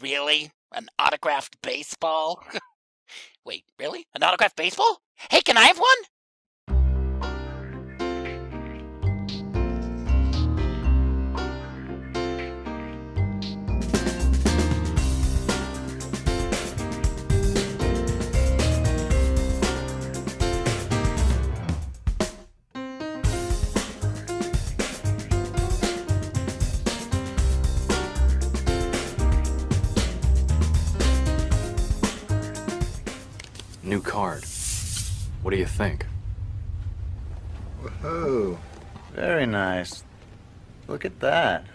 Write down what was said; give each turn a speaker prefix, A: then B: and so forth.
A: Really? An autographed baseball? Wait, really? An autographed baseball? Hey, can I have one?
B: New card. What do you think?
C: Whoa. Very nice. Look at that.